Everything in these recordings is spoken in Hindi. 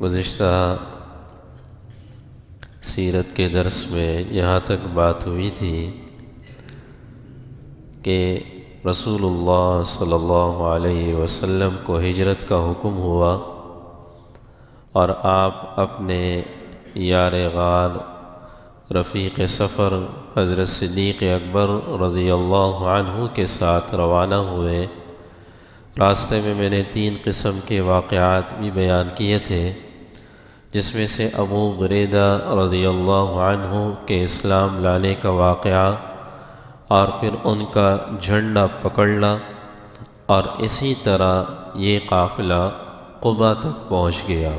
गुज़िश्ता सीरत के दर्स में यहाँ तक बात हुई थी कि रसूलुल्लाह सल्लल्लाहु अलैहि वसल्लम को हिजरत का हुक्म हुआ और आप अपने यार गार रफ़ीक सफ़र हज़रत सिद्दीक़ अकबर रज़ी अल्लाह के साथ रवाना हुए। रास्ते में मैंने तीन किस्म के वाक़ात भी बयान किए थे, जिसमें से अबू बरेदा रज़ी अल्लाह के इस्लाम लाने का वाक़ और फिर उनका झंडा पकड़ना और इसी तरह ये काफ़िला कुबा तक पहुँच गया।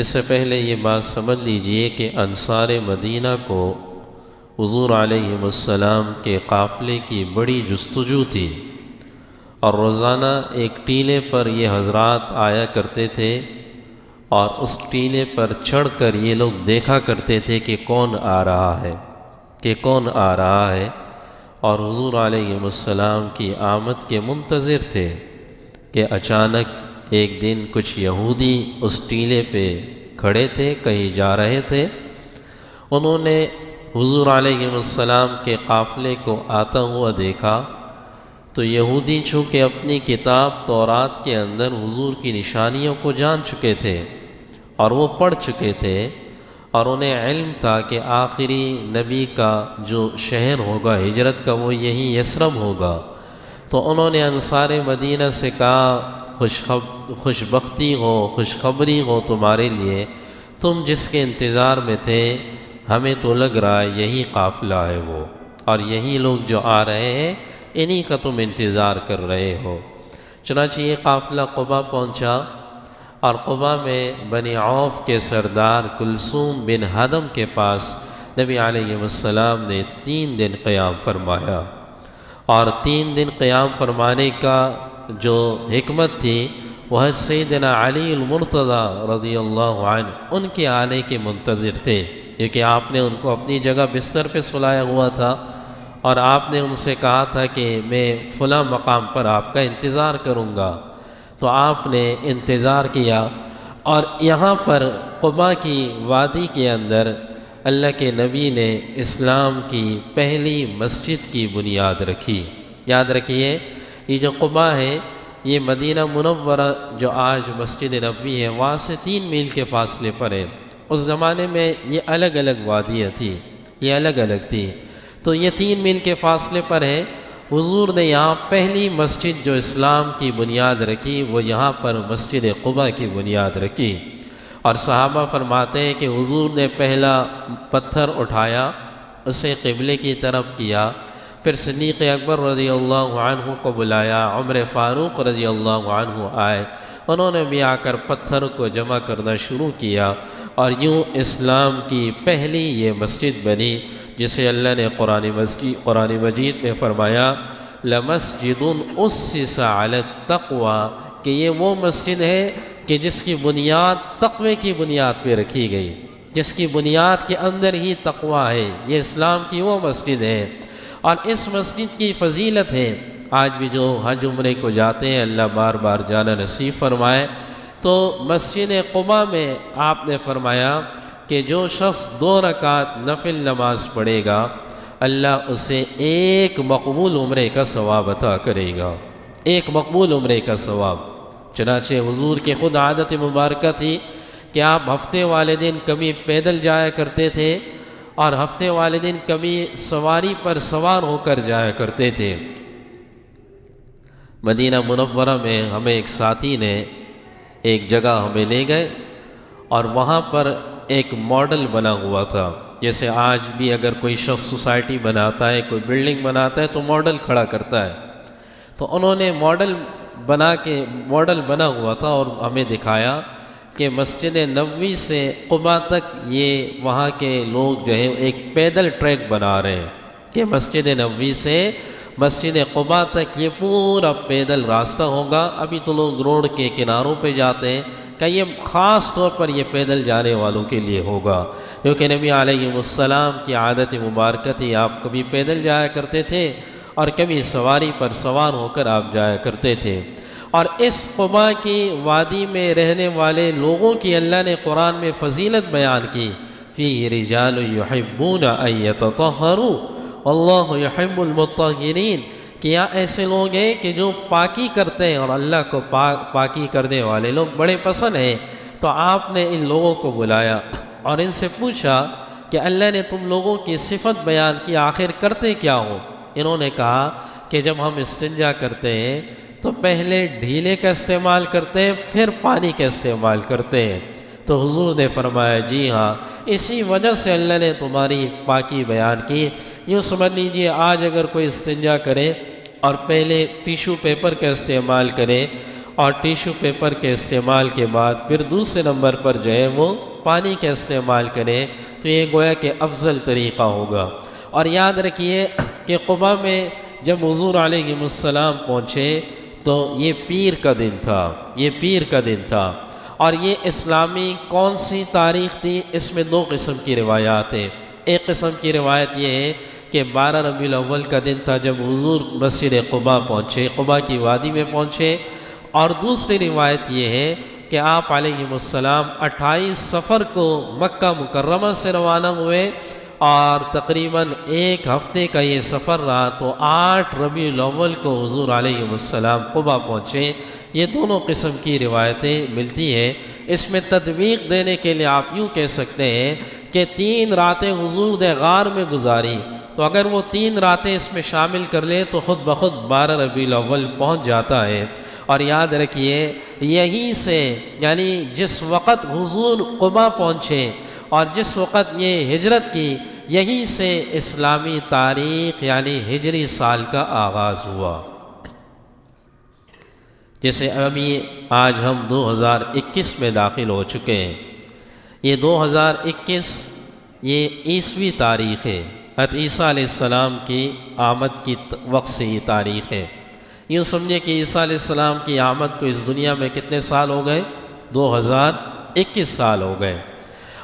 इससे पहले ये बात समझ लीजिए कि अंसार मदीना को हुजूर अलैहिस्सलाम के काफ़िले की बड़ी जस्तजू थी। और रोज़ाना एक टीले पर ये हजरात आया करते थे और उस टीले पर चढ़कर ये लोग देखा करते थे कि कौन आ रहा है, कि कौन आ रहा है। और हुजूर अलैहिस्सलाम की आमद के मुंतज़र थे कि अचानक एक दिन कुछ यहूदी उस टीले पे खड़े थे, कहीं जा रहे थे। उन्होंने हुजूर अलैहिस्सलाम के काफ़िले को आता हुआ देखा। तो यहूदी चूँकि अपनी किताब तौरात के अंदर हुजूर की निशानियों को जान चुके थे और वो पढ़ चुके थे और उन्हें इल्म था कि आखिरी नबी का जो शहर होगा, हिजरत का वो यही यसरब होगा। तो उन्होंने अंसार मदीना से कहा खुशखब, खुशबख्ती हो, खुशखबरी हो तुम्हारे लिए। तुम जिसके इंतज़ार में थे, हमें तो लग रहा है यही काफ़िला है वो। और यही लोग जो आ रहे हैं, इन्हीं का तुम इंतज़ार कर रहे हो। चनाची ये काफ़िला कुबा पहुँचा, और कुबा में बनी औफ के सरदार कुलसूम बिन हदम के पास नबी अलैहिस्सलाम ने तीन दिन क़याम फरमाया। और तीन दिन क़याम फरमाने का जो हमत थी, वह सैदना अली मुर्तज़ा रदी अल्लाह उनके आने के मुंतज़र थे। क्योंकि आपने उनको अपनी जगह बिस्तर पे सुलाया हुआ था और आपने उनसे कहा था कि मैं फ़ला मकाम पर आपका इंतज़ार करूँगा। तो आपने इंतज़ार किया और यहाँ पर कुबा की वादी के अंदर अल्लाह के नबी ने इस्लाम की पहली मस्जिद की बुनियाद रखी। याद रखिए ये जो कुबा है, ये मदीना मुनव्वरा जो आज मस्जिद नबी है, वहाँ से तीन मील के फासले पर है। उस ज़माने में ये अलग अलग वादियाँ थी, ये अलग अलग थी। तो ये तीन मील के फासले पर है। हुजूर ने यहाँ पहली मस्जिद जो इस्लाम की बुनियाद रखी, वो यहाँ पर मस्जिद कुबा की बुनियाद रखी। और सहाबा फरमाते हैं कि हुजूर ने पहला पत्थर उठाया, उसे क़िबले की तरफ़ किया। फिर सदीक़ अकबर रज़ी अल्लाह को बुलाया, उम्र फ़ारूक रज़ी अल्लाह आए। उन्होंने भी आकर पत्थर को जमा करना शुरू किया और यूँ इस्लाम की पहली ये मस्जिद बनी, जिसे अल्लाह ने कुरान मस्जिद कुरान मजीद में फ़रमाया लमस्जिद उस तकवा कि ये वो मस्जिद है कि जिसकी बुनियाद तकवे की बुनियाद पे रखी गई, जिसकी बुनियाद के अंदर ही तकवा है। ये इस्लाम की वो मस्जिद है। और इस मस्जिद की फजीलत है। आज भी जो हज उम्र को जाते हैं, अल्लाह बार बार जाना नसीब फरमाए। तो मस्जिद कुबा में आपने फरमाया कि जो शख्स दो रकात नफिल नमाज़ पढ़ेगा, अल्लाह उसे एक मकबूल उम्र का सवाब अता करेगा। एक मकबूल उम्र का सवाब। चनाचे हुजूर के ख़ुद आदत मुबारक थी कि आप हफ़्ते वाले दिन कभी पैदल जाया करते थे और हफ़्ते वाले दिन कभी सवारी पर सवार होकर जाया करते थे। मदीना मुनवरा में हमें एक साथी ने एक जगह हमें ले गए और वहाँ पर एक मॉडल बना हुआ था। जैसे आज भी अगर कोई शख्स सोसाइटी बनाता है, कोई बिल्डिंग बनाता है तो मॉडल खड़ा करता है। तो उन्होंने मॉडल बना के, मॉडल बना हुआ था और हमें दिखाया कि मस्जिद नबी से कुबा तक ये वहाँ के लोग जो है, एक पैदल ट्रैक बना रहे हैं कि मस्जिद नबी से मस्जिद कुबा तक ये पूरा पैदल रास्ता होगा। अभी तो लोग रोड के किनारों पे जाते हैं का ये ख़ास तौर पर ये पैदल जाने वालों के लिए होगा। क्योंकि नबी आलम की आदत मुबारक थी आप कभी पैदल जाया करते थे और कभी सवारी पर सवार होकर आप जाया करते थे। और इस कुबा की वादी में रहने वाले लोगों की अल्लाह ने कुरान में फजीलत बयान की फ़ी रिजालबून अयतहरू अल्लाहबुलमतरीन कि यहाँ ऐसे लोग हैं कि जो पाकी करते हैं और अल्लाह को पा, पाकी करने वाले लोग बड़े पसंद हैं। तो आपने इन लोगों को बुलाया और इनसे पूछा कि अल्लाह ने तुम लोगों की सिफत बयान की आखिर करते क्या हो? इन्होंने कहा कि जब हम इस्तेंजा करते हैं तो पहले ढीले का इस्तेमाल करते हैं, फिर पानी का इस्तेमाल करते हैं। तो हुजूर ने फरमाया, जी हाँ इसी वजह से अल्लाह ने तुम्हारी पाकी बयान की। यूँ समझ लीजिए, आज अगर कोई इस्तेंजा करे और पहले टिशू पेपर का इस्तेमाल करे और टिशू पेपर के इस्तेमाल के बाद फिर दूसरे नंबर पर जो है वो पानी का इस्तेमाल करें तो ये गोया कि अफजल तरीक़ा होगा। और याद रखिए कि कुबा में जब हजूर आलम पहुँचे तो ये पीर का दिन था, ये पीर का दिन था। और ये इस्लामी कौन सी तारीख़ थी? इसमें दो किस्म की रिवायात हैं। एक किस्म की रिवायत ये है कि बारह रबी अव्वल का दिन था जब हजूर मस्जिद कुबा पहुँचे, कुबा की वादी में पहुँचे। और दूसरी रिवायत ये है कि आप आलम अट्ठाईस सफ़र को मक्का मुकर्रमा से रवाना हुए। और तकरीबन एक हफ़्ते का ये सफ़र रहा तो आठ रबी अव्वल को हजूर आलम कुबा पहुँचे। ये दोनों किस्म की रिवायतें मिलती हैं। इसमें तदवीक देने के लिए आप यूँ कह सकते हैं कि तीन रातें हजूर ने गार में गुजारी। तो अगर वो तीन रातें इसमें शामिल कर लें तो ख़ुद ब खुद बारह रबी अव्वल पहुँच जाता है। और याद रखिए, यहीं से, यानी जिस वक़्त हुजूर कुबा पहुँचे और जिस वक़्त ये हिजरत की, यहीं से इस्लामी तारीख़, यानी हिजरी साल का आगाज़ हुआ। जैसे अभी आज हम 2021 में दाखिल हो चुके हैं। ये 2021 ये ईसवी तारीख़ है। हत ईसा की आमद की वक्त से ये तारीख़ है। यूँ समझे कि ईसा की आमद को इस दुनिया में कितने साल हो गए? 2021 साल हो गए।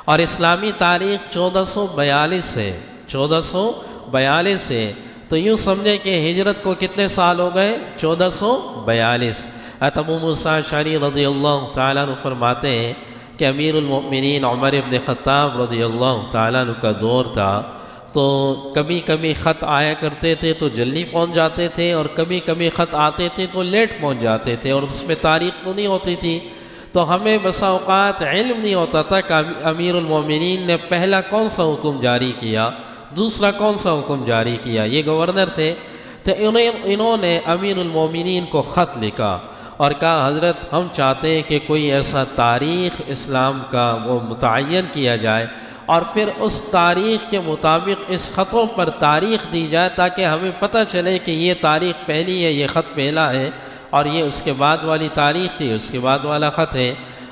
और इस्लामी तारीख़ 1442 है। 1442 है। तो यूँ समझे कि हिजरत को कितने साल हो गए? 1442 अतबू मूसा शारी रदी अल्लाह फरमाते हैं कि अमीरमिन उमर इबन ख़त्ताब रदी अल्लाह का दौर था। तो कभी कभी ख़त आया करते थे तो जल्दी पहुँच जाते थे और कभी कभी ख़त आते थे तो लेट पहुँच जाते थे और उसमें तारीख तो नहीं होती थी। तो हमें बसा अवकात इल्म नहीं होता था कि अमीरमिन ने पहला कौन सा हुक्म जारी किया, दूसरा कौन सा हुक्म जारी किया? ये गवर्नर थे तो इन्हें इन्होंने अमीरमिन को ख़त लिखा और कहा, हज़रत, हम चाहते हैं कि कोई ऐसा तारीख़ इस्लाम का वो मुतन किया जाए और फिर उस तारीख़ के मुताबिक इस ख़तों पर तारीख़ दी जाए ताकि हमें पता चले कि ये तारीख़ पहली है, ये ख़त पहला है। और ये उसके बाद वाली तारीख़ थी, उसके बाद वाला ख़त है।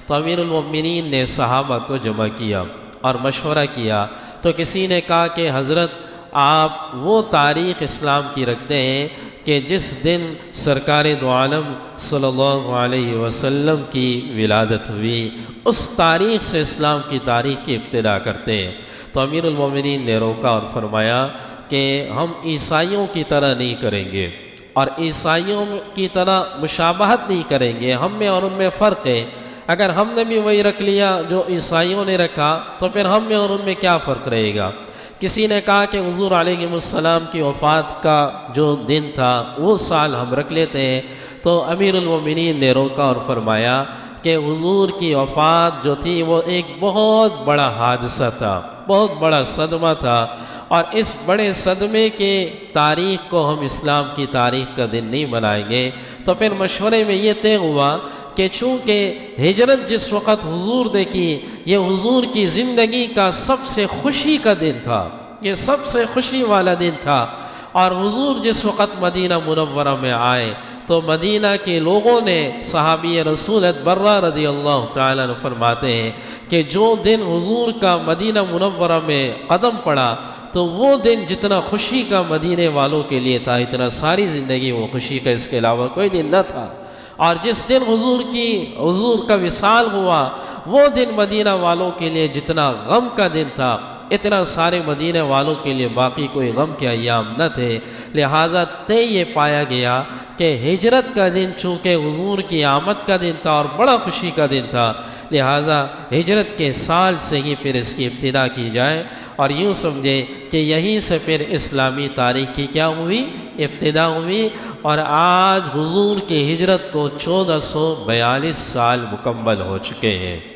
तो अमीरमिन ने सहाबा को जमा किया और मशवरा किया। तो किसी ने कहा कि, हज़रत, आप वो तारीख़ इस्लाम की रखते हैं कि जिस दिन सरकार दो आलम सल्लल्लाहु की विलादत हुई, उस तारीख़ से इस्लाम की तारीख़ की इब्तदा करते हैं। तो अमीरमिन ने रोका और फरमाया कि, हम ईसाइयों की तरह नहीं करेंगे। और ईसाइयों की तरह मुशाबहत नहीं करेंगे, हम में और उनमें फ़र्क है। अगर हमने भी वही रख लिया जो ईसाइयों ने रखा तो फिर हम में और उनमें क्या फ़र्क रहेगा? किसी ने कहा कि हजूर आलम की वफ़ात का जो दिन था, वो साल हम रख लेते हैं। तो अमीरमिन ने रोका और फरमाया कि हजूर की वफ़ात जो थी, वो एक बहुत बड़ा हादसा था, बहुत बड़ा सदमा था। और इस बड़े सदमे के तारीख़ को हम इस्लाम की तारीख़ का दिन नहीं बनाएँगे तो फिर मशवरे में ये तय हुआ कि चूँकि हिजरत जिस वक़्त हुजूर देखी, ये हुजूर की ज़िंदगी का सबसे खुशी का दिन था। ये सबसे खुशी वाला दिन था। और हुजूर जिस वक़्त मदीना मुनवरा में आए तो मदीना के लोगों ने सहाबी रसूल बर्रा रदी अल्लाह फरमाते हैं कि जो दिन हुजूर का मदीना मुनवरा में कदम पड़ा तो वो दिन जितना खुशी का मदीने वालों के लिए था, इतना सारी ज़िंदगी वो खुशी का इसके अलावा कोई दिन न था। और जिस दिन हजूर की, हजूर का विशाल हुआ, वो दिन मदीना वालों के लिए जितना गम का दिन था इतना सारे मदीने वालों के लिए बाकी कोई गम के अयाम न थे। लिहाजा तय ये पाया गया कि हिजरत का दिन चूँकि हजूर की आमद का दिन था और बड़ा खुशी का दिन था, लिहाजा हिजरत के साल से ही फिर इसकी इब्तदा की जाए। और यूँ समझे कि यहीं से फिर इस्लामी तारीख की क्या हुई? इब्तदा हुई। और आज हुजूर की हिजरत को चौदह सौ बयालीस साल मुकम्मल हो चुके हैं।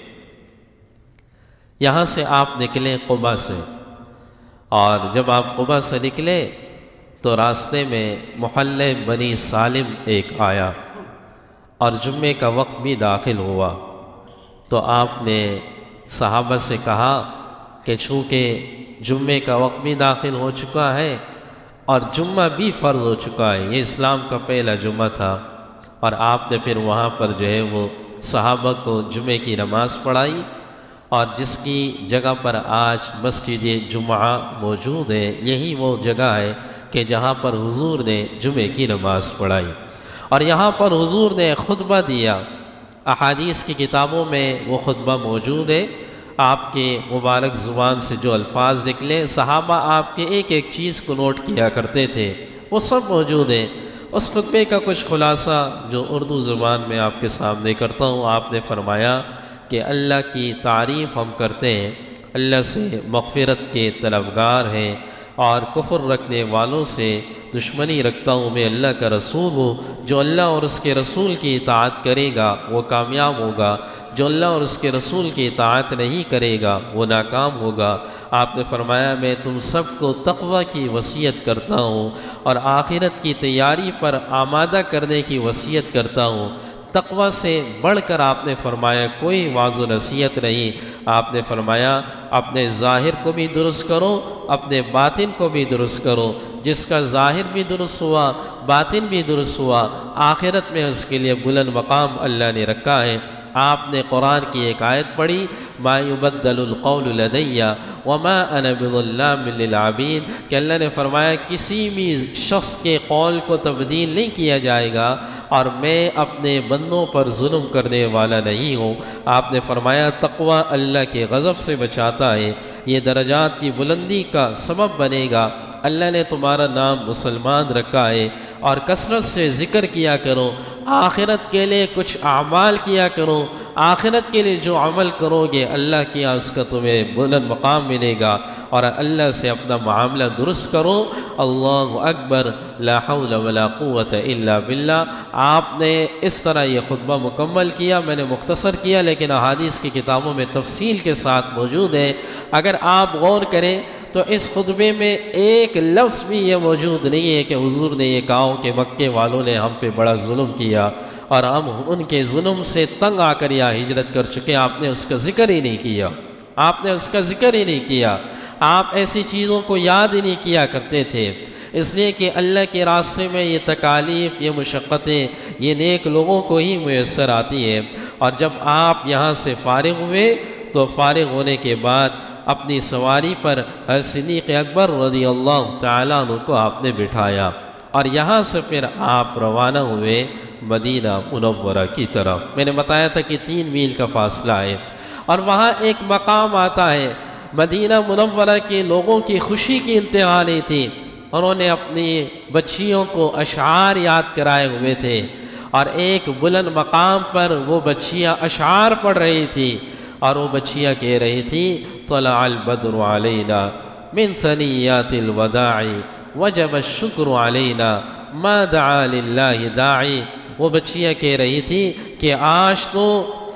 यहाँ से आप निकले कुबा से। और जब आप कुबा से निकले तो रास्ते में महल्ले बनी सालिम एक आया और जुम्मे का वक्त भी दाखिल हुआ। तो आपने सहाबा से कहा कि चूँकि जुम्मे का वक्त भी दाखिल हो चुका है और जुम्मा भी फ़र्ज़ हो चुका है, ये इस्लाम का पहला जुम्मा था और आपने फिर वहाँ पर जो है वो सहाबा को जुमे की नमाज़ पढ़ाई और जिसकी जगह पर आज मस्जिद जुम्मा मौजूद है, यही वो जगह है कि जहाँ पर हुजूर ने जुमे की नमाज़ पढ़ाई। और यहाँ पर हुजूर ने खुतबा दिया। अहादीस की किताबों में वो खुतबा मौजूद है। आपके मुबारक ज़ुबान से जो अल्फाज निकले, सहाबा आपके एक एक चीज़ को नोट किया करते थे। वो सब मौजूद है। उस खुतबे का कुछ खुलासा जो उर्दू ज़ुबान में आपके सामने करता हूँ। आपने फरमाया कि अल्लाह की तारीफ़ हम करते हैं, अल्लाह से मगफ़रत के तलबगार हैं और कुफर रखने वालों से दुश्मनी रखता हूँ मैं अल्लाह का रसूल हूँ। जो अल्लाह और उसके रसूल की इतात करेगा, वो कामयाब होगा। जो अल्लाह और उसके रसूल की इतात नहीं करेगा, वो नाकाम होगा। आपने फरमाया, मैं तुम सबको तकवा की वसीयत करता हूँ और आखिरत की तैयारी पर आमादा करने की वसीयत करता हूँ। तकवा से बढ़कर आपने फरमाया, कोई वाजु नसीहत नहीं। आपने फरमाया, अपने ज़ाहिर को भी दुरुस्त करो, अपने बातिन को भी दुरुस्त करो। जिसका ज़ाहिर भी दुरुस्त हुआ, बातिन भी दुरुस्त हुआ, आखिरत में उसके लिए बुलंद मकाम अल्लाह ने रखा है। आपने कुरान की एक आयत पढ़ी मायुबद्दलकौलदैया वमा अनबिल्लाबीन कि अल्लाह ने फरमाया, किसी भी शख्स के कौल को तब्दील नहीं किया जाएगा और मैं अपने बंदों पर जुल्म करने वाला नहीं हूँ। आपने फरमाया, तकवा अल्लाह के गज़ब से बचाता है। ये दर्जात की बुलंदी का सबब बनेगा। अल्लाह ने तुम्हारा नाम मुसलमान रखा है और कसरत से ज़िक्र किया करो, आखिरत के लिए कुछ अमाल किया करो, आखिरत के लिए जो अमल करोगे, अल्लाह किया उसका तुम्हें बुलंद मकाम मिलेगा और अल्लाह से अपना मामला दुरुस्त करो। अल्लाह अकबर लाक़वत बिल्ला आपने इस तरह ये खुतबा मुकम्मल किया, मैंने मुख्तसर किया, लेकिन अहादीस की किताबों में तफसील के साथ मौजूद है। अगर आप गौर करें तो इस खुतबे में एक लफ्ज़ भी ये मौजूद नहीं है कि हुजूर ने ये कहा कि मक्के वालों ने हम पे बड़ा जुल्म किया और हम उनके जुल्म से तंग आकर यहाँ हिजरत कर चुके आपने उसका ज़िक्र ही नहीं किया। आपने उसका ज़िक्र ही नहीं किया। आप ऐसी चीज़ों को याद ही नहीं किया करते थे। इसलिए कि अल्लाह के रास्ते में ये तकालीफ़, ये मशक्क़तें, ये नेक लोगों को ही मैसर आती है। और जब आप यहाँ से फ़ारग हुए तो फ़ारग होने के बाद अपनी सवारी पर सिद्दीक़ अकबर रदी अल्लाह तु को आपने बिठाया। और यहाँ से फिर आप रवाना हुए मदीना मुनवरा की तरफ़। मैंने बताया था कि तीन मील का फासला है। और वहाँ एक मकाम आता है। मदीना मुनवरा के लोगों की खुशी की इंतहा नहीं थी। उन्होंने अपनी बच्चियों को अशार याद कराए हुए थे। और एक बुलंद मकाम पर वो बच्चियाँ अशार पढ़ रही थी। और वो बच्चियाँ कह रही थी तलाबद्रना मिन सनीयातिलवदाई वजब शुक्र अलैना दाई वो बच्चियाँ कह रही थी कि आज तो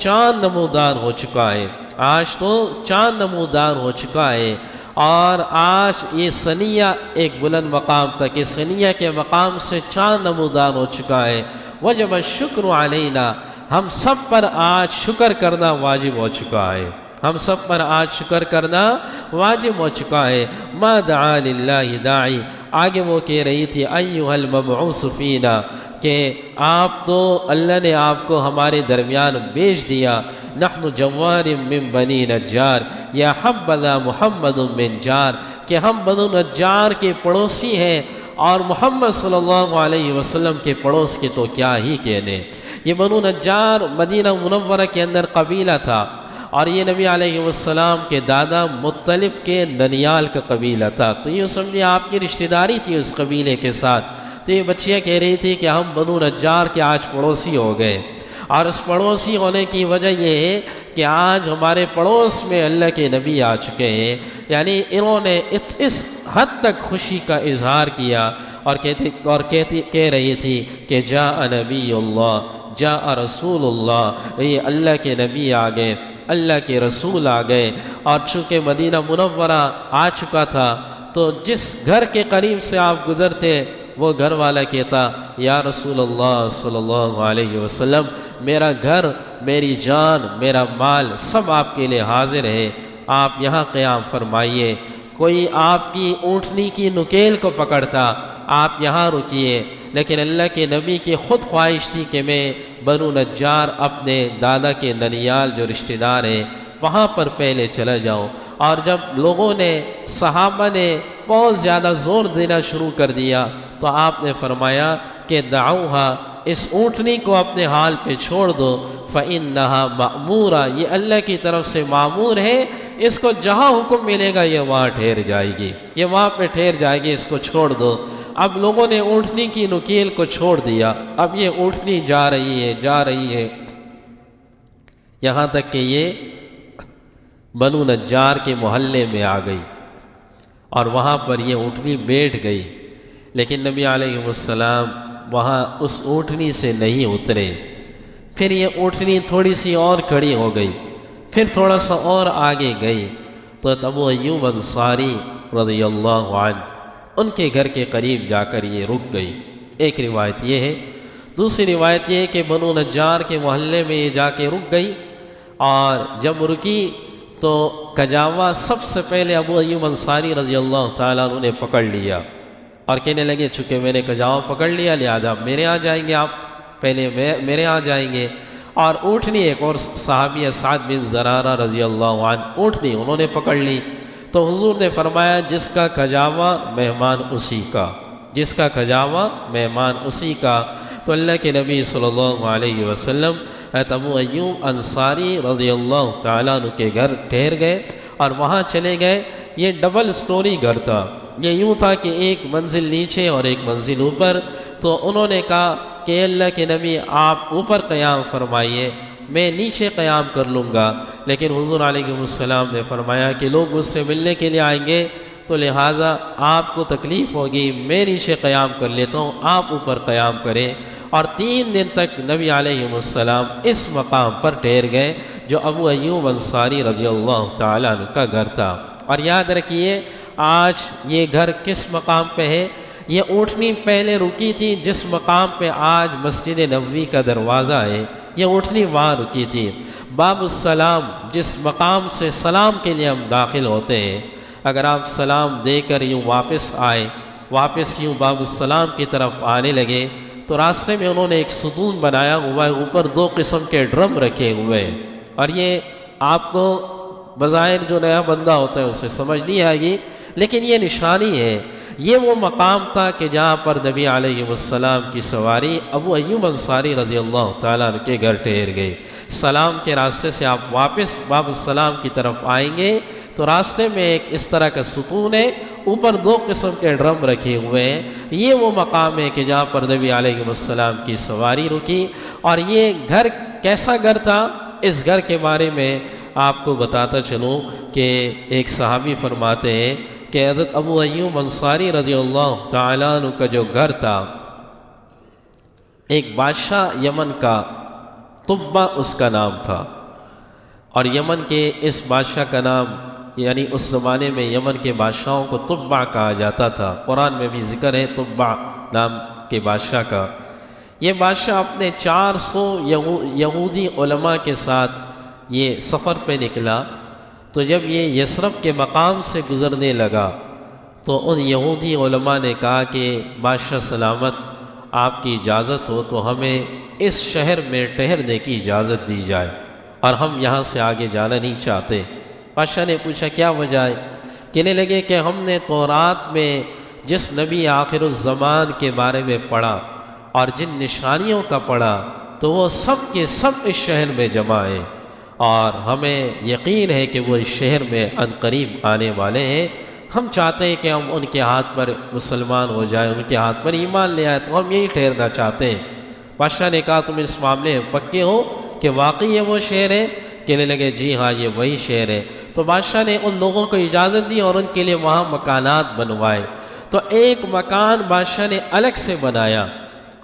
चाँद नमोदार हो चुका है आज तो चाँद नमोदार हो चुका है और आज ये सनिया एक बुलंद मकाम तक ये सनिया के मकाम से चाँद नमोदार हो चुका है वजब शुक्र अलैना हम सब पर आज शुक्र करना वाजिब हो चुका है हम सब पर आज शुक्र करना वाजिब हो चुका है। मदाई दाई। आगे वो कह रही थी अयुहल मबूसफ़ीना कि आप तो अल्लाह ने आपको हमारे दरमियान बेच दिया। नहन जवार मिन बनी नज्जार। या हब्बदा मोहम्मद बिन जार। कि हम बनु नज्जार के पड़ोसी हैं और मोहम्मद सल्लल्लाहु अलैहि वसल्लम के पड़ोस के तो क्या ही कहने। ये बनु नज्जार मदीना मुनव्वरा के अंदर कबीला था। और ये नबी आलम के दादा मुतलब के ननियाल का कबीला था। तो ये समझिए आपकी रिश्तेदारी थी उस कबीले के साथ। तो ये बच्चियाँ कह रही थी कि हम बनु नजार के आज पड़ोसी हो गए। और उस पड़ोसी होने की वजह ये है कि आज हमारे पड़ोस में अल्लाह के नबी आ चुके हैं। यानी इन्होंने इस, इस हद तक खुशी का इजहार किया और कहती और कहती कह रही थी कि जा नबी जा रसूल ये अल्लाह के नबी आ गए। अल्लाह के रसूल आ गए। और चूँकि मदीना मुनवरा आ चुका था तो जिस घर के करीब से आप गुज़रते, वो घर वाला कहता, या रसूल अल्लाह सल्लल्लाहु अलैहि वसल्लम, मेरा घर, मेरी जान, मेरा माल सब आपके लिए हाजिर है। आप यहाँ क़याम फरमाइए। कोई आपकी ऊँटनी की नुकेल को पकड़ता, आप यहाँ रुकिए। लेकिन अल्लाह के नबी की ख़ुद ख्वाहिश थी कि मैं बनु नजार अपने दादा के ननियाल जो रिश्तेदार हैं, वहाँ पर पहले चला जाऊँ। और जब लोगों ने, सहाबा ने बहुत ज़्यादा ज़ोर देना शुरू कर दिया तो आपने फरमाया कि दाऊहा इस ऊँटनी को अपने हाल पे छोड़ दो। फ़िन नहा मामूरा ये अल्लाह की तरफ़ से मामूर है। इसको जहाँ हुक्म मिलेगा, ये वहाँ ठहर जाएगी। ये वहाँ पे ठहर जाएगी, इसको छोड़ दो। अब लोगों ने ऊँटनी की नुकील को छोड़ दिया। अब ये ऊँटनी जा रही है, जा रही है। यहाँ तक कि ये बनु नजार के मोहल्ले में आ गई और वहाँ पर ये ऊँटनी बैठ गई। लेकिन नबी आलम वहाँ उस ऊँटनी से नहीं उतरे। फिर ये ऊँटनी थोड़ी सी और खड़ी हो गई। फिर थोड़ा सा और आगे गई। तो तब वो यूब अंसारी रज़ी अल्लाह उनके घर के करीब जाकर ये रुक गई। एक रिवायत ये है। दूसरी रिवायत ये है कि बनु नजार के मोहल्ले में ये जाके रुक गई और जब रुकी तो कजावा सबसे पहले अबू अयूब अंसारी रज़ी अल्लाह तु ने पकड़ लिया। और कहने लगे, चूँकि मैंने कजावा पकड़ लिया लिहाजा मेरे यहाँ जाएँगे आप। पहले मेरे यहाँ जाएँगे। और ऊँटनी एक और साहबी साद बिन ज़रारा रज़ी अल्लाह ऊँटनी उन्होंने पकड़ ली। तो हुजूर ने फरमाया, जिसका खजावा, मेहमान उसी का। जिसका खजावा, मेहमान उसी का। तो अल्लाह के नबी सल्लल्लाहु अलैहि वसल्लम तबू अयूब अंसारी रज़ी अल्लाह तु के घर ठहर गए और वहाँ चले गए। ये डबल स्टोरी घर था। ये यूँ था कि एक मंजिल नीचे और एक मंजिल ऊपर तो उन्होंने कहा कि अल्लाह के नबी, आप ऊपर क़याम फरमाइए, मैं नीचे क़याम कर लूँगा। लेकिन हुजूर आलम ने फरमाया कि लोग मुझसे मिलने के लिए आएँगे तो लिहाजा आपको तकलीफ़ होगी, मैं नीचे क़याम कर लेता हूँ, आप ऊपर क़याम करें। और तीन दिन तक नबी आलम इस मकाम पर ठहर गए, जो अबू अयूब अंसारी रज़ी अल्लाह का घर था। और याद रखिए आज ये घर किस मकाम पे है? ये ऊँटनी पहले रुकी थी, जिस मकाम पे आज मस्जिद नबी का दरवाज़ा है, ये ऊँटनी वहाँ रुकी थी। बाबुसलाम जिस मकाम से सलाम के लिए हम दाखिल होते हैं, अगर आप सलाम देकर यूँ वापस आए, वापस यूँ बाबुसलाम की तरफ़ आने लगे तो रास्ते में उन्होंने एक सतून बनाया हुआ है, ऊपर दो किस्म के ड्रम रखे हुए हैं। और ये आपको बज़ाहिर जो नया बंदा होता है, उसे समझ नहीं आएगी लेकिन ये निशानी है, ये वो मकाम था कि जहाँ पर नबी आलम की सवारी अबू अयूब अंसारी रज़ी अल्लाह के घर ठहर गई। सलाम के रास्ते से आप वापस बाबुसलाम की तरफ़ आएँगे तो रास्ते में एक इस तरह का सुकून है, ऊपर दो किस्म के ड्रम रखे हुए हैं। ये वो मकाम है कि जहाँ पर नबी आलम की सवारी रुकी। और ये घर कैसा घर था, इस घर के बारे में आपको बताता चलूँ कि एक सहाबी फरमाते हैं कि हज़रत अबू अयूब अंसारी रज़ी अल्लाह का जो घर था, एक बादशाह यमन का तुब्बा उसका नाम था। और यमन के इस बादशाह का नाम, यानी उस ज़माने में यमन के बादशाहों को तुब्बा कहा जाता था। कुरान में भी ज़िक्र है, तुब्बा नाम के बादशाह का। ये बादशाह अपने 400 सौ यहूदी उलमा के साथ ये सफ़र पे निकला। तो जब ये यसरफ के मकाम से गुज़रने लगा तो उन यहूदी ने कहा कि, बादशाह सलामत, आपकी इजाज़त हो तो हमें इस शहर में ठहरने की इजाज़त दी जाए और हम यहाँ से आगे जाना नहीं चाहते। बादशाह ने पूछा, क्या वजह है? कहने लगे कि हमने तो रात में जिस नबी आखिर उस ज़मान के बारे में पढ़ा और जिन निशानियों का पढ़ा तो वो सब के सब इस शहर में जमा है। और हमें यकीन है कि वो इस शहर में अनकरीब आने वाले हैं। हम चाहते हैं कि हम उनके हाथ पर मुसलमान हो जाए, उनके हाथ पर ईमान ले आए तो हम यही ठहरना चाहते हैं। बादशाह ने कहा, तुम इस मामले में पक्के हो कि वाकई है वो शहर है? कहने लगे, जी हाँ ये वही शहर है। तो बादशाह ने उन लोगों को इजाज़त दी और उनके लिए वहाँ मकानात बनवाए। तो एक मकान बादशाह ने अलग से बनाया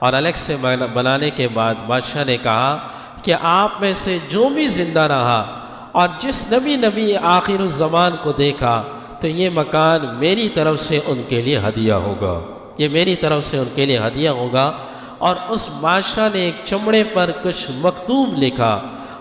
और अलग से बनाने के बाद बादशाह ने कहा कि आप में से जो भी ज़िंदा रहा और जिस नबी नबी आखिर ज़मान को देखा तो ये मकान मेरी तरफ़ से उनके लिए हदिया होगा। ये मेरी तरफ़ से उनके लिए हदिया होगा और उस बादशाह ने एक चमड़े पर कुछ मकतूब लिखा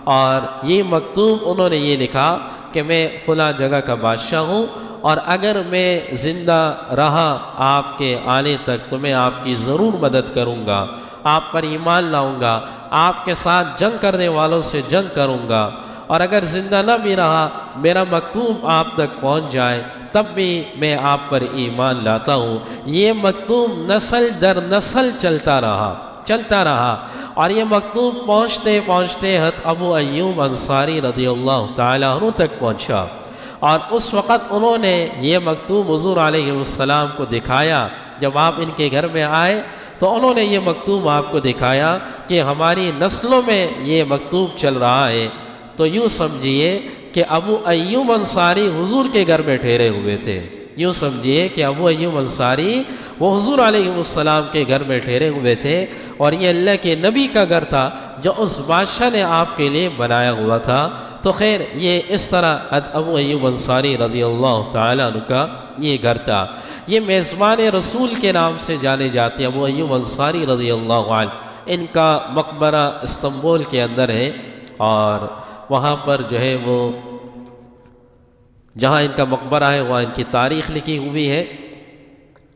और ये मकतूब उन्होंने ये लिखा कि मैं फ़ुला जगह का बादशाह हूँ और अगर मैं ज़िंदा रहा आपके आने तक तो मैं आपकी ज़रूर मदद करूँगा। आप पर ईमान लाऊँगा, आपके साथ जंग करने वालों से जंग करूँगा। और अगर ज़िंदा न भी रहा, मेरा मकतूब आप तक पहुँच जाए, तब भी मैं आप पर ईमान लाता हूँ। ये मकतूब नस्ल दर नस्ल चलता रहा चलता रहा। और ये मकतूब पहुँचते पहुँचते हत अबू अयूब अंसारी रदी अल्लाह तु तक पहुँचा। और उस वक़्त उन्होंने ये मकतूब हजूर आसमाम को दिखाया। जब आप इनके घर में आए तो उन्होंने ये मकतूब आपको दिखाया कि हमारी नस्लों में ये मकतूब चल रहा है। तो यूँ समझिए कि अबू अयूब अंसारी हुजूर के घर में ठहरे हुए थे। यूँ समझिए कि अबू अयूब अंसारी, वो हजूर आसमाम के घर में ठहरे हुए थे और ये अल्लाह के नबी का घर था, जो उस बादशाह ने आपके लिए बनाया हुआ था। तो खैर, ये इस तरह अबू अयूब अंसारी रज़ी अल्लाह का ये घर था। ये मेज़बान रसूल के नाम से जाने जाते वो अयूब अंसारी रज़ी अल्लाह इनका मकबरा इस्तंबुल के अंदर है और वहाँ पर जो है वो, जहाँ इनका मकबरा है, वहाँ इनकी तारीख़ लिखी हुई है।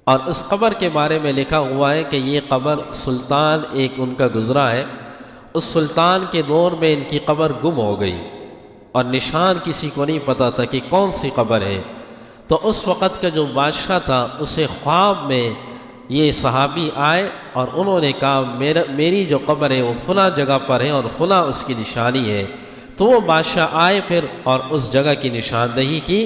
और उस कब्र के बारे में लिखा हुआ है कि ये कबर सुल्तान एक उनका गुज़रा है। उस सुल्तान के दौर में इनकी कब्र गुम हो गई। और निशान किसी को नहीं पता था कि कौन सी कब्र है। तो उस वक़्त का जो बादशाह था, उसे ख्वाब में ये सहाबी आए और उन्होंने कहा, मेरा, मेरी जो कब्र है वो फ़ला जगह पर है और फ़ला उसकी निशानी है। तो वो बादशाह आए फिर और उस जगह की निशानदही की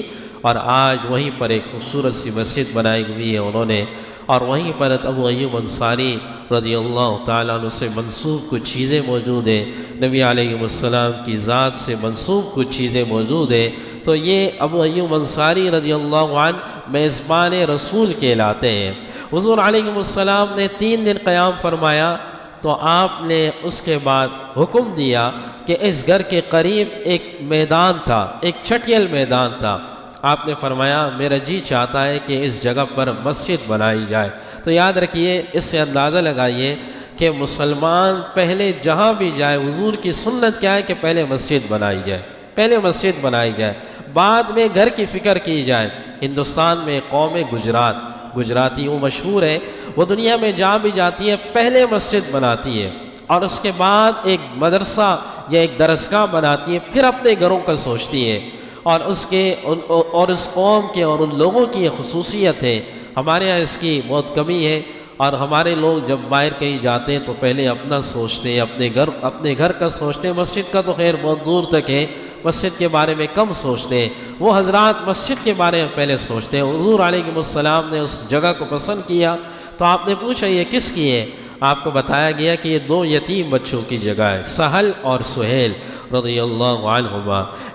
और आज वहीं पर एक खूबसूरत सी मस्जिद बनाई हुई है उन्होंने। और वहीं पर अबू अयूब अंसारी रदी अल्लाह से मनसूब कुछ चीज़ें मौजूद हैं। नबी आलम की ज़ात से मनसूब कुछ चीज़ें मौजूद हैं। तो ये अबू अयूब रदी अल्लाह मेज़बान रसूल कहलाते हैं। हजूर आलम ने तीन दिन क़्याम फरमाया तो आपने उसके बाद हुक्म दिया कि इस घर के करीब एक मैदान था, एक छटियल मैदान था। आपने फरमाया, मेरा जी चाहता है कि इस जगह पर मस्जिद बनाई जाए। तो याद रखिए, इससे अंदाज़ा लगाइए कि मुसलमान पहले जहाँ भी जाए, हजूर की सुन्नत क्या है कि पहले मस्जिद बनाई जाए, पहले मस्जिद बनाई जाए, बाद में घर की फ़िक्र की जाए। हिंदुस्तान में कौम गुजरात, गुजराती वो मशहूर है, वो दुनिया में जहाँ भी जाती है, पहले मस्जिद बनाती है, और उसके बाद एक मदरसा या एक दरसगाह बनाती है, फिर अपने घरों का सोचती है। और उसके उन, और उस कौम के और उन लोगों की खसूसियत है। हमारे यहाँ इसकी बहुत कमी है और हमारे लोग जब बाहर कहीं जाते हैं तो पहले अपना सोचते हैं अपने घर अपने घर का सोचते हैं। मस्जिद का तो खैर बहुत दूर तक है मस्जिद के बारे में कम सोचते हैं। वो हज़रत मस्जिद के बारे में पहले सोचते हैं। हजूर आलम ने उस जगह को पसंद किया तो आपने पूछा ये किस की है? आपको बताया गया कि ये दो यतीम बच्चों की जगह है, सहल और सुहेल रदी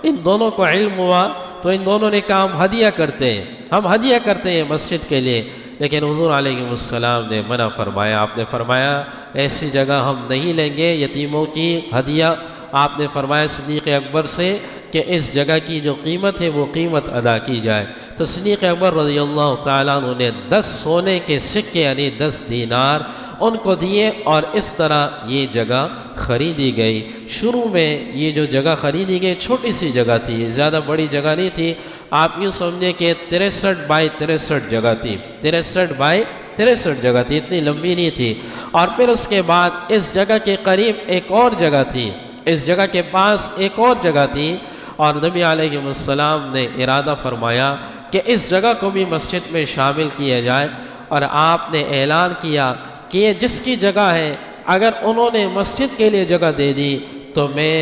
इन दोनों को इल्म हुआ तो इन दोनों ने काम हदिया करते हैं, हम हदिया करते हैं मस्जिद के लिए। लेकिन हजूर आलम ने मना फरमाया, आपने फरमाया, ऐसी जगह हम नहीं लेंगे यतीमों की हदिया। आपने फरमाया सदीक़ अकबर से कि इस जगह की जो कीमत है, वो कीमत अदा की जाए। तो सदीक़ अकबर रज़ी अल्लाह ने दस सोने के सिक्के, यानी दस दीनार, उनको दिए और इस तरह ये जगह ख़रीदी गई। शुरू में ये जो जगह ख़रीदी गई, छोटी सी जगह थी, ज़्यादा बड़ी जगह नहीं थी। आप यूँ समझे कि तिरसठ बाई तिरसठ जगह थी। तिरसठ बाई तिरसठ जगह थी, इतनी लंबी नहीं थी। और फिर उसके बाद इस जगह के करीब एक और जगह थी। इस जगह के पास एक और जगह थी और नबी आलम ने इरादा फरमाया कि इस जगह को भी मस्जिद में शामिल किया जाए और आपने ऐलान किया कि ये जिसकी जगह है, अगर उन्होंने मस्जिद के लिए जगह दे दी तो मैं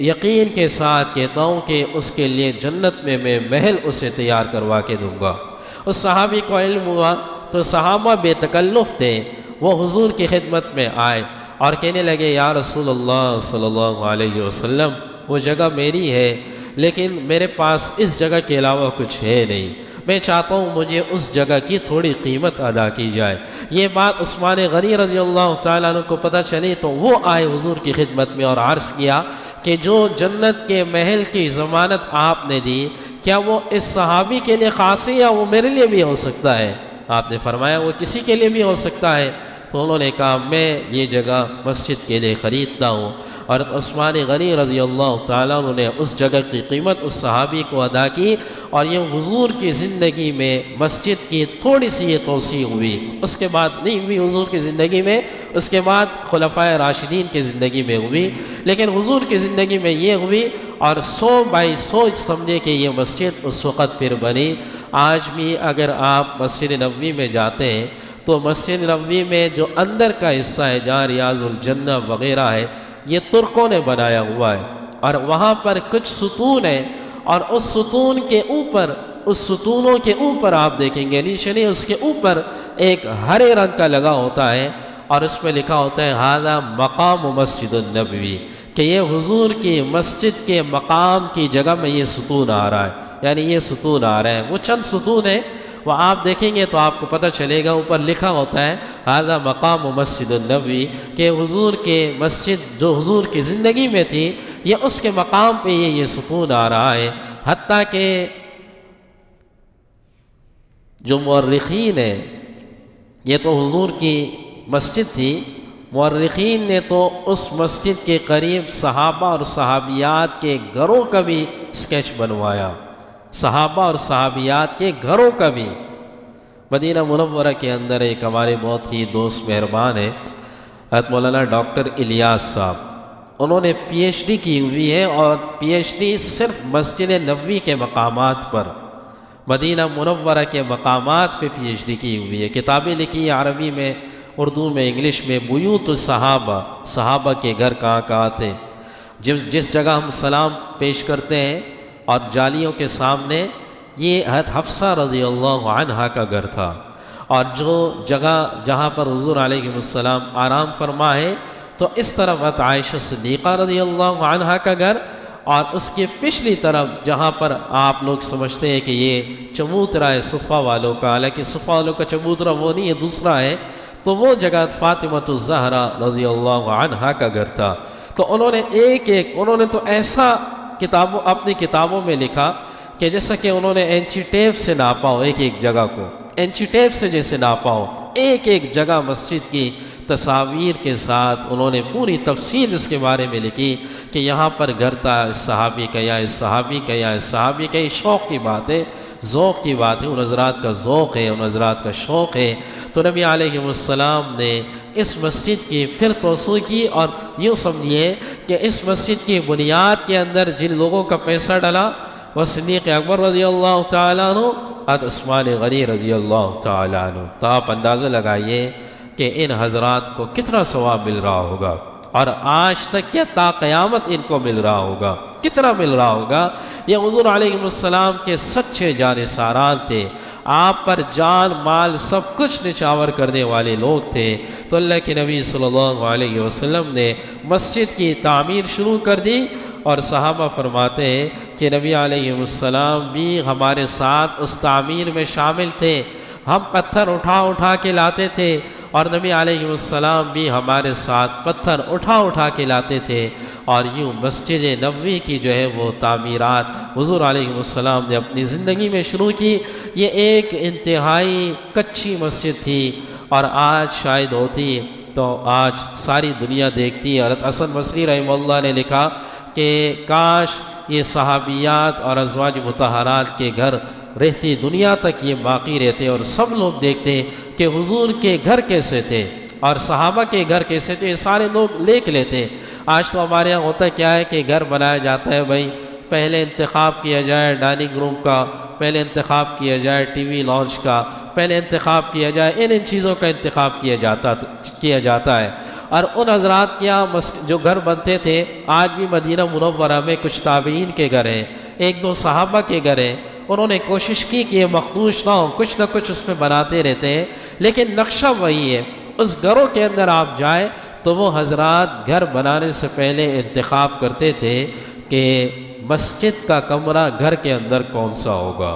यकीन के साथ कहता हूँ कि उसके लिए जन्नत में मैं महल उसे तैयार करवा के दूँगा। उस सहाबी को इल्म हुआ तो सहाबा बेतकल्लुफ़ थे। वो हुजूर की खिदमत में आए और कहने लगे, या रसूल सल्लल्लाहु अलैहि वसल्लम, वो जगह मेरी है लेकिन मेरे पास इस जगह के अलावा कुछ है नहीं। मैं चाहता हूँ मुझे उस जगह की थोड़ी कीमत अदा की जाए। ये बात उस्मान गनी रज़ी अल्लाह को पता चली तो वो आए हुजूर की खिदमत में और अर्ज़ किया कि जो जन्नत के महल की ज़मानत आपने दी, क्या वो इस सहाबी के लिए ख़ास है या वो मेरे लिए भी हो सकता है? आपने फरमाया, वो किसी के लिए भी हो सकता है। तो उन्होंने कहा, मैं ये जगह मस्जिद के लिए ख़रीदता हूँ। और उस्मान गनी रज़ी अल्लाह ने उस जगह की कीमत उस सहाबी को अदा की और ये हजूर की ज़िंदगी में मस्जिद की थोड़ी सी ये तोसी हुई। उसके बाद नहीं हुई हजूर की ज़िंदगी में, उसके बाद खलफा राशिदीन की ज़िंदगी में हुई। लेकिन हजूर की ज़िंदगी में ये हुई और सौ बाई सौ समझे कि ये मस्जिद उस वक़्त फिर बनी। आज भी अगर आप मस्जिद नबी में जाते हैं तो मस्जिद नबी में जो अंदर का हिस्सा है, जहाँ रियाजुलजन्ना वगैरह है, ये तुर्कों ने बनाया हुआ है। और वहाँ पर कुछ सुतून है, और उस सुतून के ऊपर, उस सुतूनों के ऊपर आप देखेंगे नीचे नहीं उसके ऊपर एक हरे रंग का लगा होता है, और उस पर लिखा होता है, हाजा मकाम मस्जिद नबी कि ये हुजूर की मस्जिद के मकाम की जगह में ये सुतून आ रहा है। यानी ये सुतून आ रहा है। वो चंद सुतून है वो आप देखेंगे तो आपको पता चलेगा, ऊपर लिखा होता है, हाजा मकाम मस्जिद नबी के हुजूर के मस्जिद जो हुजूर की ज़िंदगी में थी, ये उसके मकाम पे ये ये सुकून आ रहा है। हती के जो मर्रखीन है, ये तो हुजूर की मस्जिद थी। मर्रखीन ने तो उस मस्जिद के करीब सहाबा और सहाबियात के घरों का भी स्केच बनवाया। सहाबा और सहाबियात के घरों का भी। मदीना मुनवरा के अंदर एक हमारे बहुत ही दोस्त मेहरबान है हत मौलाना डॉक्टर इलियास साहब। उन्होंने पीएचडी की हुई है और पीएचडी सिर्फ़ मस्जिद नबी के मकाम पर, मदीना मुनवरा के मकाम पे पीएचडी की हुई है। किताबें लिखी है अरबी में, उर्दू में, इंग्लिश में, बुयूत सहाबा सहाबा के घर कहाँ कहाँ थे? जिस जिस जगह हम सलाम पेश करते हैं और जालियों के सामने ये हत हफ्सा रज़ी अल्लाह का घर था। और जो जगह जहाँ पर हजूर आलम आराम फरमा है तो इस तरफ़ हत आयशा सदीक़ा रज़ी अल्लाह का घर और उसके पिछली तरफ़ जहाँ पर आप लोग समझते हैं कि ये चबूतरा है, सुफ़ा वालों का। हालाँकि सुफ़ा वालों का चबूतरा वो नहीं है, दूसरा है। तो वो जगह फ़ातिमतुज़हरा रज़ी अल्लाह का घर था। तो उन्होंने एक एक उन्होंने तो ऐसा किताबों, अपनी किताबों में लिखा कि जैसा कि उन्होंने एंची टेप से नापा हो एक एक जगह को। एंची टेप से जैसे नापा हो एक एक जगह मस्जिद की तस्वीर के साथ उन्होंने पूरी तफसील इसके बारे में लिखी कि यहाँ पर घर था, इस सहाबी का या इस सहाबी का या इस सहाबी का, ये शौक़ की बात है ज़ौक़ की बात है, उन हजरात का ज़ौक़ है, उन हजरात का शौक़ है। तो नबी आलम ने इस मस्जिद की फिर तोसू की और यूँ समझिए कि इस मस्जिद की बुनियाद के अंदर जिन लोगों का पैसा डला, वह सदीक़ अकबर रज़ी अल्लाह तु हद उस्मान गनी रज़ी अल्लाह तु तो आप अंदाज़ा लगाइए कि इन हजरात को कितना सवाब मिल रहा होगा। और आज तक क्या ताक़यामत इनको मिल रहा होगा। कितना मिल रहा होगा? ये हजूर आलम के सच्चे जान सारान थे। आप पर जान, माल सब कुछ निछावर करने वाले लोग थे। तो अल्लाह के नबी सल्लल्लाहु अलैहि वसल्लम ने मस्जिद की तामीर शुरू कर दी और सहाबा फरमाते हैं कि नबी आलम भी हमारे साथ उस तामीर में शामिल थे। हम पत्थर उठा उठा के लाते थे। और नबी आलम भी हमारे साथ पत्थर उठा उठा के लाते थे और यूँ मस्जिद नबी की जो है वो तामीरत हजूर आलम ने अपनी ज़िंदगी में शुरू की। ये एक इंतहाई कच्ची मस्जिद थी और आज शायद होती तो आज सारी दुनिया देखती है। हसन मसरी रही ने लिखा कि काश ये सहाबियात और अजवाज मतहरात के घर रहती दुनिया तक ये बाकी रहते और सब लोग देखते कि हुजूर के घर कैसे थे और सहाबा के घर कैसे थे सारे लोग लेख लेते। आज तो हमारे यहाँ होता क्या है कि घर बनाया जाता है भाई। पहले इंतखब किया जाए डाइनिंग रूम का, पहले इंतखब किया जाए टीवी लॉन्च का, पहले इंतखब किया जाए, इन इन चीज़ों का इंतखब किया जाता किया जाता है। और उन हजरात के यहाँ जो घर बनते थे, आज भी मदीना मुनवरा में कुछ ताबीन के घर हैं, एक दो सहाबा के घर हैं। उन्होंने कोशिश की कि ये मखदूश ना हो, कुछ ना कुछ उसमें बनाते रहते हैं। लेकिन नक्शा वही है, उस घरों के अंदर आप जाए तो वो हजरात घर बनाने से पहले इंतखब करते थे कि मस्जिद का कमरा घर के अंदर कौन सा होगा।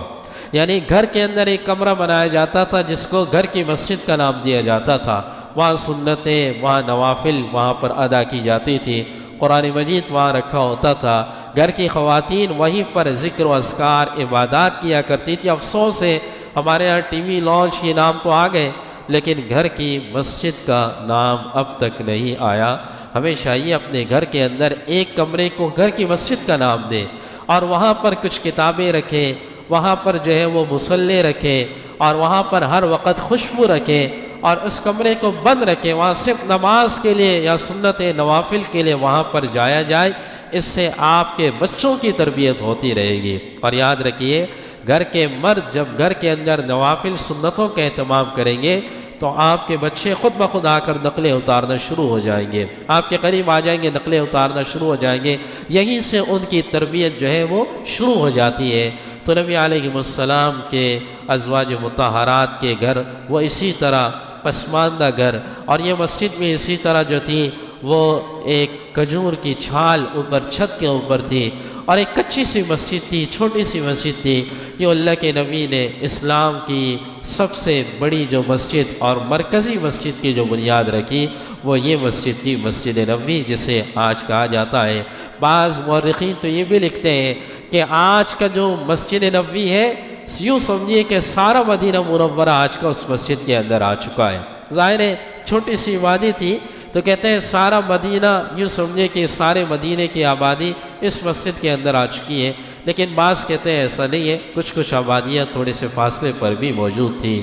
यानी घर के अंदर एक कमरा बनाया जाता था, जिसको घर की मस्जिद का नाम दिया जाता था। वहाँ सुन्नतें, वहाँ नवाफिल, वहाँ पर अदा की जाती थी। कुरान मजीद वहाँ रखा होता था। घर की ख़वातीन वहीं पर ज़िक्र असकार इबादत किया करती थी। अफसोस है, हमारे यहाँ टी वी लॉन्च ये नाम तो आ गए, लेकिन घर की मस्जिद का नाम अब तक नहीं आया। हमें चाहिए अपने घर के अंदर एक कमरे को घर की मस्जिद का नाम दें और वहाँ पर कुछ किताबें रखें, वहाँ पर जो है वो मुसल्ले रखें और वहाँ पर हर वक्त खुशबू रखें। और उस कमरे को बंद रखें। वहाँ सिर्फ़ नमाज़ के लिए या सुन्नत नवाफिल के लिए वहाँ पर जाया जाए, इससे आपके बच्चों की तरबियत होती रहेगी। और याद रखिए, घर के मर्द जब घर के अंदर नवाफिल सुन्नतों का अहतमाम करेंगे तो आपके बच्चे खुद ब खुद आकर नकलें उतारना शुरू हो जाएँगे। आपके करीब आ जाएँगे, नकलें उतारना शुरू हो जाएँगे। यहीं से उनकी तरबियत जो है वो शुरू हो जाती है। तो नबी आलम के अजवाज मतहरात के घर वो इसी तरह पसमानदा घर और ये मस्जिद भी इसी तरह जो थी, वो एक खजूर की छाल ऊपर, छत के ऊपर थी। और एक कच्ची सी मस्जिद थी, छोटी सी मस्जिद थी जो अल्लाह के नबी ने इस्लाम की सबसे बड़ी जो मस्जिद और मरकज़ी मस्जिद की जो बुनियाद रखी, वो ये मस्जिद थी, मस्जिद नबी जिसे आज कहा जाता है। बाज़ मौरखीन तो ये भी लिखते हैं कि आज का जो मस्जिद नबी है यूँ समझिए कि सारा मदीना मुनवरा आज का उस मस्जिद के अंदर आ चुका है। ज़ाहिर है, छोटी सी वादी थी तो कहते हैं सारा मदीना, यूँ समझिए कि सारे मदीने की आबादी इस मस्जिद के अंदर आ चुकी है। लेकिन बास कहते हैं ऐसा नहीं है कुछ कुछ आबादियाँ थोड़े से फासले पर भी मौजूद थी।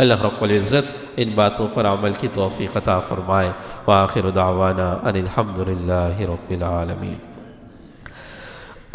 अल्लाह रब्ज़त इन बातों पर अमल की तोफ़ी ख़ता फ़रमाए। व आखिर दावाना अनिलहमदिल्ला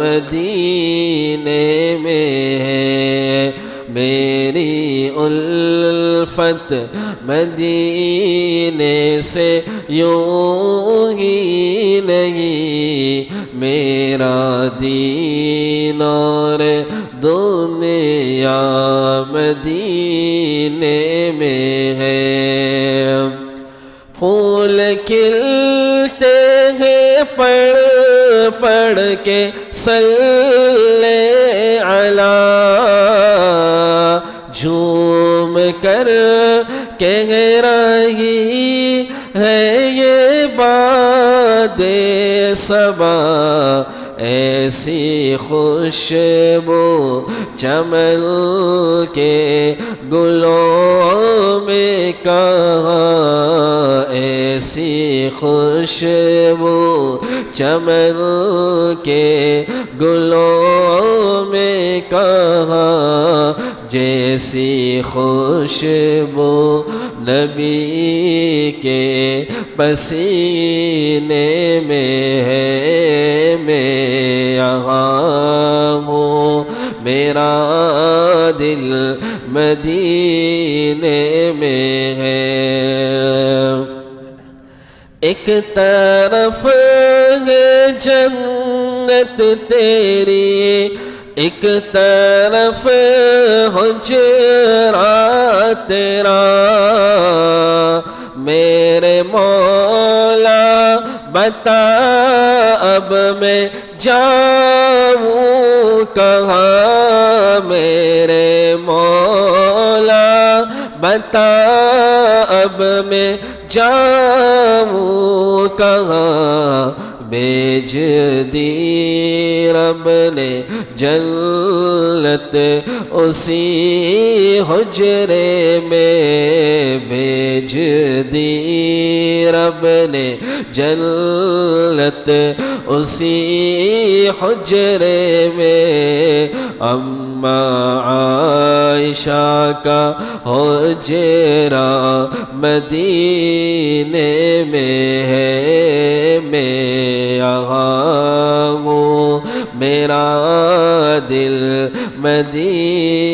मदीने में है। मेरी उल्फत मदीने से यूँ ही नहीं। मेरा दीन और दुनिया मदीने में है। फूल खिलते हैं पढ़ पढ़ के सल्ले अला झूम कर के रही है ये बात सबा ऐसी खुशबू चमल के गुलों में कहा? ऐसी खुशबू चमल के गुलों में कहा? जैसी खुशबू नबी के पसीने में है। मैं यहाँ हूँ, मेरा दिल मदीने में है। एक तरफ़ है जन्नत तेरी, एक तरफ़ हुजरा तेरा। मेरे मौला बता, अब मैं जाऊँ कहाँ मेरे मौला? बता, अब मैं जाऊँ कहाँ? बेच दी रब ने जन्नत, उसी हुजरे में बेच दी रब ने जन्नत उसी हुजरे में अम्मा आयशा का हुजरा मदीने में है। मैं यहाँ मेरा दिल मदीने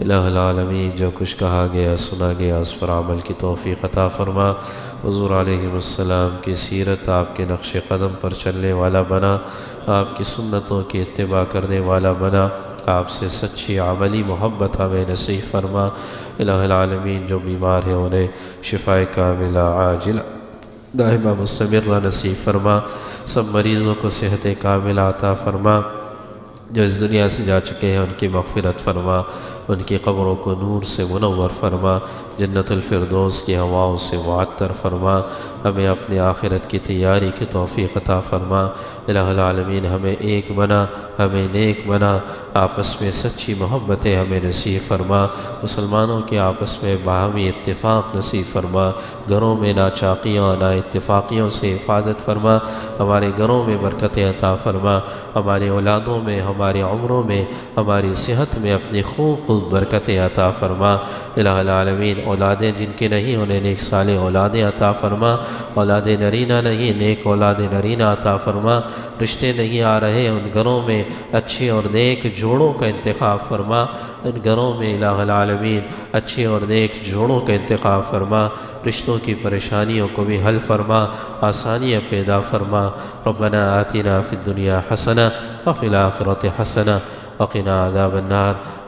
आलमीन जो कुछ कहा गया, सुना गया, उस पर अमल की तोफ़ी अता फरमा। हजूर आलम की सीरत आपके नक्श कदम पर चलने वाला बना, आपकी सुन्नतों की इतबा करने वाला बना। आपसे सच्ची अमली मोहब्बत हमें नसीह फरमा। इलामीन जो बीमार हैं, उन्हें शिफा कामिला आजिला, दाहिमा मुस्तमर नसीब फरमा। सब मरीज़ों को सेहत कामिला आता फरमा। जो इस दुनिया से जा चुके हैं, उनकी मगफ़रत फरमा, उनकी ख़बरों को नूर से मुनवर फरमा जन्नतफरदोस की हवाओं से वातर फरमा हमें अपने आखिरत की तैयारी की तोफ़ी अता फरमा। आलमीन, हमें एक बना हमें नेक बना आपस में सच्ची मोहब्बतें हमें नसीब फरमा। मुसलमानों के आपस में बाहमी इतफ़ाक़ नसीब फरमा। घरों में ना चाक़ियों ना इतफ़ाक़ियों से हिफाजत फरमा। हमारे घरों में बरकतें अता फरमा। हमारे औलादों में, हमारी उम्रों में, हमारी सेहत में अपनी खूब खूब बरकतें अता फरमा। आलमीन, औलादें जिनके नहीं उन्हें नेक साल औलादें अता फरमा। औलाद नरीना नहीं, नेक औलाद नरीना अता फरमा। रिश्ते नहीं आ रहे, उन घरों में अच्छे और नेक जोड़ों का इंतखब फरमा। इन घरों में इलामीन अच्छे और नेक जोड़ों का इंतखब फरमा। रिश्तों की परेशानियों को भी हल फरमा, आसानियाँ पैदा फरमा। रबना आतिना फ़िदुनिया हसना फ़िलाखरत हसना वक़िना अदाबन्नार